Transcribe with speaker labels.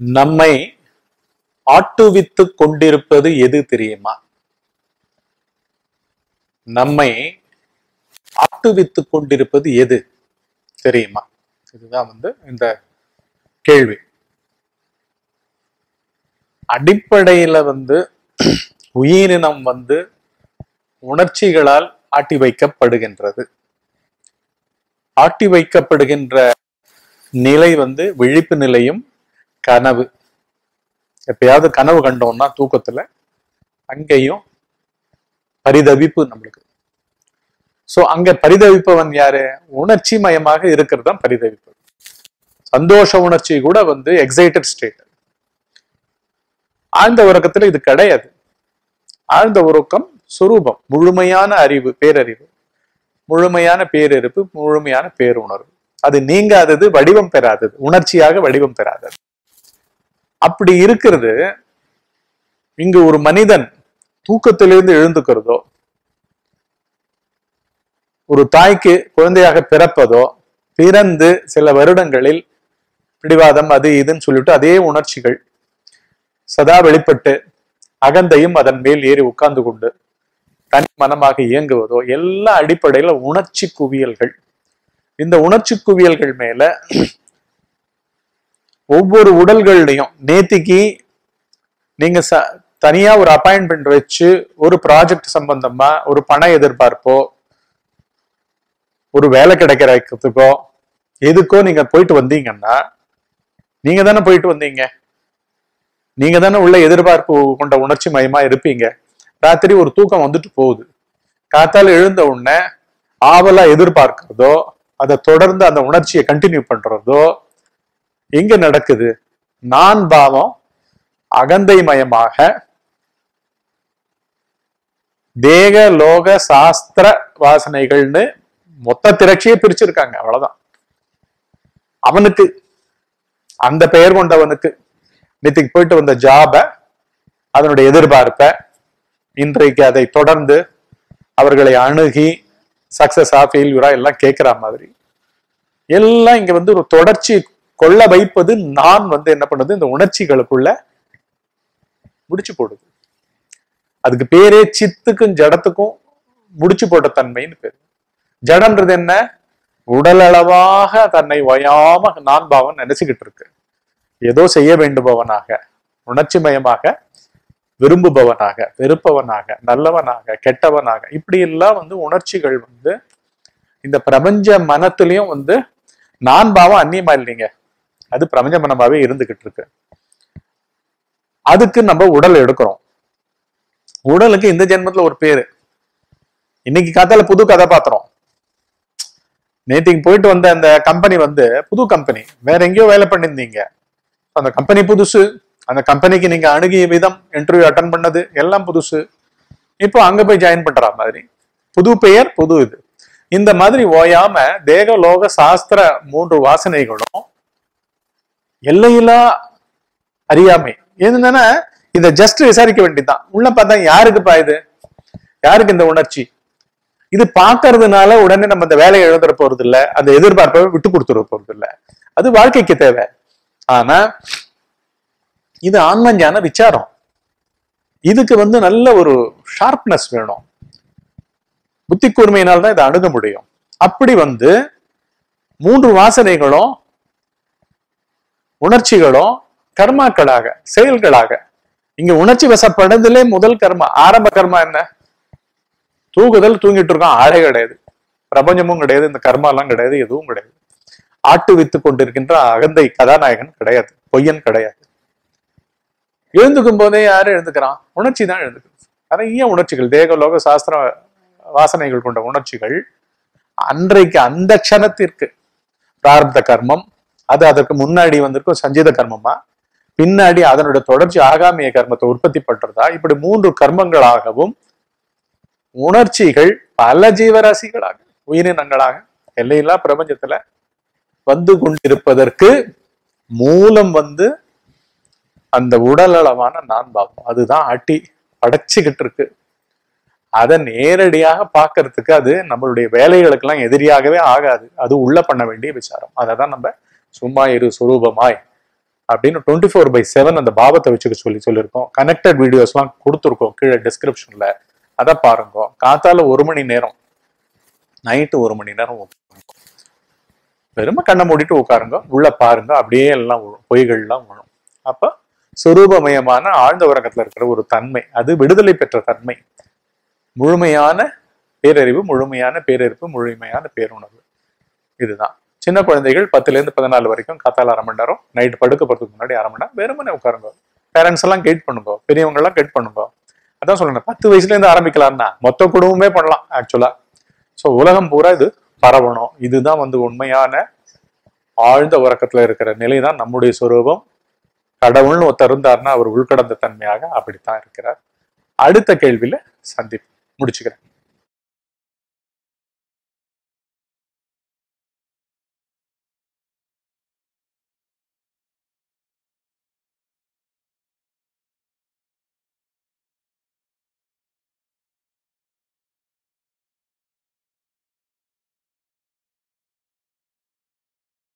Speaker 1: நம்மை ஆட்டுவித்து கொண்டிருப்பது எது தெரியுமா? நம்மை ஆட்டுவித்து கொண்டிருப்பது எது தெரியுமா? இதுதான் வந்து இந்த கேள்வி. அடிப்படையில வந்து உயிரினம் வந்து உணர்ச்சிகளால் ஆட்டி வைக்கப்படுகின்றது. ஆட்டி வைக்கப்படுகின்ற நிலை வந்து விழிப்பு நிலையும் கனவு. எப்பயாவது கனவு கண்டோம்னா தூக்கத்துல அங்கேயும் பரிதவிப்பு நம்மளுக்கு. சோ அங்க பரிதவிப்பவன் யாரு? உணர்ச்சி மயமாக இருக்கிறது தான் பரிதவிப்பு. சந்தோஷ உணர்ச்சி கூட வந்து எக்ஸைட்டட் ஸ்டேட் ஆழ்ந்த உறக்கத்துல இது கிடையாது. ஆழ்ந்த உறக்கம் சுரூபம் முழுமையான அறிவு பேரறிவு. முழுமையான பேரறிவு முழுமையான பேருணர்வு. அது நீங்காதது வடிவம் பெறாதது உணர்ச்சியாக வடிவம் பெறாதது. அப்படி இருக்கிறது இங்கு ஒரு மனிதன் தூக்கத்திலிருந்து எழுந்துக்கிறதோ ஒரு தாய்க்கு குழந்தையாக பிறப்பதோ பிறந்து சில வருடங்களில் பிடிவாதம் அது இதுன்னு சொல்லிட்டு அதே உணர்ச்சிகள் சதா வெளிப்பட்டு அகந்தையும் அதன் மேல் ஏறி உட்கார்ந்து கொண்டு தனி மனமாக இயங்குவதோ எல்லா அடிப்படையில உணர்ச்சி குவியல்கள். இந்த உணர்ச்சி குவியல்கள் மேல ஒவ்வொரு உடல்கள்லையும் நேத்திக்கு நீங்க ச தனியா ஒரு அப்பாயின்மெண்ட் வச்சு ஒரு ப்ராஜெக்ட் சம்பந்தமா ஒரு பண எதிர்பார்ப்போ ஒரு வேலை கிடைக்கிறதுக்கோ எதுக்கோ நீங்க போயிட்டு வந்தீங்கன்னா நீங்க தானே போயிட்டு வந்தீங்க. நீங்க தானே உள்ள எதிர்பார்ப்பு கொண்ட உணர்ச்சி மயமா இருப்பீங்க. ராத்திரி ஒரு தூக்கம் வந்துட்டு போகுது. காத்தால எழுந்த உடனே ஆவலா எதிர்பார்க்கிறதோ அதை தொடர்ந்து அந்த உணர்ச்சியை கண்டினியூ பண்றதோ எங்க நடக்குது? நான் பாவம் அகந்தை மயமாக தேக லோக சாஸ்திர வாசனைகள்னு மொத்த திரட்சியை பிரிச்சிருக்காங்க. அவ்வளவுதான். அவனுக்கு அந்த பெயர் கொண்டவனுக்கு நேற்றுக்கு போயிட்டு வந்த ஜாப அதனுடைய எதிர்பார்ப்ப இன்றைக்கு அதை தொடர்ந்து அவர்களை அணுகி சக்சஸா ஃபெயில்யூரா எல்லாம் கேட்கிற மாதிரி. எல்லாம் இங்க வந்து ஒரு தொடர்ச்சி கொள்ள வைப்பது நான் வந்து என்ன பண்ணுது? இந்த உணர்ச்சிகளுக்குள்ள முடிச்சு போடுது. அதுக்கு பேரே சித்துக்கும் ஜடத்துக்கும் முடிச்சு போட்ட தன்மைன்னு பேரு. ஜடம்ன்றது என்ன? உடல் அளவாக தன்னை வயாம நான் பாவம் நினைச்சுக்கிட்டு இருக்கு. ஏதோ செய்ய வேண்டுபவனாக உணர்ச்சி மயமாக விரும்புபவனாக வெறுப்பவனாக நல்லவனாக கெட்டவனாக இப்படி எல்லாம் வந்து உணர்ச்சிகள் வந்து இந்த பிரபஞ்ச மனத்திலையும் வந்து நான் பாவம் அந்நியமா இல்லைங்க. அது பிரபஞ்ச மனமாவே இருந்துகிட்டு இருக்கு அதுக்கு நம்ம உடல் எடுக்கிறோம். உடலுக்கு இந்த ஜென்மத்துல ஒரு பேரு. இன்னைக்கு காத்தால புது கதாபாத்திரம் நேற்றுக்கு போயிட்டு வந்த அந்த கம்பெனி வந்து புது கம்பெனி வேற எங்கேயோ வேலை பண்ணியிருந்தீங்க. அந்த கம்பெனி புதுசு. அந்த கம்பெனிக்கு நீங்க அணுகிய விதம் இன்டர்வியூ அட்டன் பண்ணது எல்லாம் புதுசு. இப்போ அங்க போய் ஜாயின் பண்ற மாதிரி. புது பெயர் புது இது. இந்த மாதிரி ஓயாம தேக லோக சாஸ்திர மூன்று வாசனைகளும் எல்லையில்லா அறியாமை. என்னன்னா இதை ஜஸ்ட் விசாரிக்க வேண்டியதுதான் உள்ள பார்த்தா யாருக்குப்பா இது? யாருக்கு இந்த உணர்ச்சி? இது பாக்குறதுனால உடனே நம்ம இந்த வேலையை எழுதுற போறது இல்ல அந்த எதிர்பார்ப்பை விட்டு கொடுத்துட போறது இல்ல அது வாழ்க்கைக்கு தேவை. ஆனா இது ஆன்மஞ்சான விசாரம். இதுக்கு வந்து நல்ல ஒரு ஷார்ப்னஸ் வேணும். புத்தி கூர்மையினால்தான் இதை அணுக முடியும். அப்படி வந்து மூன்று வாசனைகளும் உணர்ச்சிகளும் கர்மாக்களாக செயல்களாக. இங்க உணர்ச்சி வசப்படுறதுலே முதல் கர்மா ஆரம்ப கர்மா என்ன? தூங்குதல் தூங்கிட்டு இருக்கோம் ஆளே கிடையாது. பிரபஞ்சமும் கிடையாது இந்த கர்மா எல்லாம் கிடையாது எதுவும் கிடையாது. ஆட்டு வித்து கொண்டிருக்கின்ற அகந்தை கதாநாயகன் கிடையாது பொய்யன் கிடையாது. எழுந்துக்கும் போதே யாரு எழுந்துக்கிறான்? உணர்ச்சி தான் எழுந்துக்கிறது. நிறைய உணர்ச்சிகள் தேக லோக சாஸ்திர வாசனைகள் கொண்ட உணர்ச்சிகள் அன்றைக்கு அந்த க்ஷணத்திற்கு பிரார்த்த கர்மம் அது அதற்கு முன்னாடி வந்திருக்கும் சஞ்சீத கர்மமா? பின்னாடி அதனுடைய தொடர்ச்சி ஆகாமிய கர்மத்தை உற்பத்தி பண்றதா? இப்படி மூன்று கர்மங்களாகவும் உணர்ச்சிகள் பல ஜீவராசிகளாக உயிரினங்களாக எல்லையில்லா பிரபஞ்சத்துல வந்து கொண்டிருப்பதற்கு மூலம் வந்து அந்த உடலளவான நான் பாவம் அதுதான் அட்டி படைச்சுக்கிட்டு இருக்கு. அதை நேரடியாக பார்க்கறதுக்கு அது நம்மளுடைய வேலைகளுக்கெல்லாம் எதிரியாகவே ஆகாது. அது உள்ள பண்ண வேண்டிய விசாரம். அதை தான் நம்ம சும்மா இரு சுரூபமாய் அப்படின்னு டுவெண்ட்டி ஃபோர் பை செவன் அந்த பாவத்தை வச்சுக்க சொல்லி சொல்லியிருக்கோம். கனெக்டட் வீடியோஸ்லாம் கொடுத்துருக்கோம் கீழே டிஸ்கிரிப்ஷன்ல அதை பாருங்க. காத்தால ஒரு மணி நேரம். நைட்டு ஒரு மணி நேரம் உட்காருங்க. வெறும கண்ணை மூடிட்டு உட்காருங்க. உள்ள பாருங்க. அப்படியே எல்லாம் பொய்கள்லாம் விழும் அப்ப சுரூபமயமான ஆழ்ந்த உறக்கத்தில் இருக்கிற ஒரு தன்மை. அது விடுதலை பெற்ற தன்மை. முழுமையான பேரறிவு முழுமையான பேரறிவு முழுமையான பேருணர்வு. இதுதான். சின்ன குழந்தைகள் பத்துலேருந்து பதினாலு வரைக்கும் காத்தால அரை மணி நேரம் நைட் படுக்க போகிறதுக்கு முன்னாடி அரை மணி நேரம் வெறுமனே உட்காருங்க. பேரண்ட்ஸ் எல்லாம் கைட் பண்ணுங்க. பெரியவங்கெல்லாம் கைட் பண்ணுங்க. அதான் சொல்றேன் பத்து வயசுலேருந்து ஆரம்பிக்கலாம்னா மொத்த குடும்பமே பண்ணலாம் ஆக்சுவலாக ஸோ உலகம் பூரா இது பரவணும். இதுதான் வந்து உண்மையான ஆழ்ந்த உறக்கத்தில் இருக்கிற நிலை தான் நம்முடைய சுரூபம். கடவுள்னு ஒருத்தர் இருந்தார்னா அவர் உள்கடந்த தன்மையாக அப்படித்தான் இருக்கிறார். அடுத்த கேள்வியில சந்திப்பு முடிச்சுக்கிறேன்.